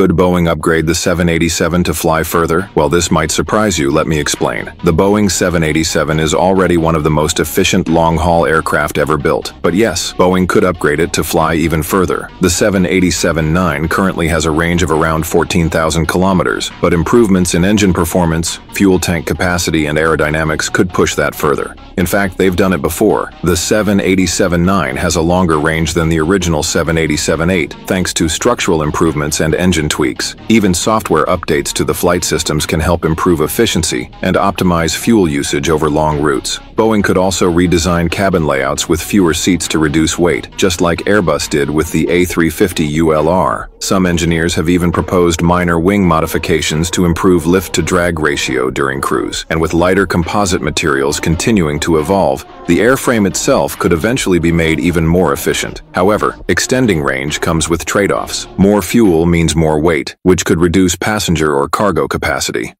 Could Boeing upgrade the 787 to fly further? Well, this might surprise you, let me explain. The Boeing 787 is already one of the most efficient long-haul aircraft ever built. But yes, Boeing could upgrade it to fly even further. The 787-9 currently has a range of around 14,000 kilometers, but improvements in engine performance, fuel tank capacity, and aerodynamics could push that further. In fact, they've done it before. The 787-9 has a longer range than the original 787-8, thanks to structural improvements and engine tweaks. Even software updates to the flight systems can help improve efficiency and optimize fuel usage over long routes. Boeing could also redesign cabin layouts with fewer seats to reduce weight, just like Airbus did with the A350 ULR. Some engineers have even proposed minor wing modifications to improve lift-to-drag ratio during cruise. And with lighter composite materials continuing to evolve, the airframe itself could eventually be made even more efficient. However, extending range comes with trade-offs. More fuel means more weight, which could reduce passenger or cargo capacity.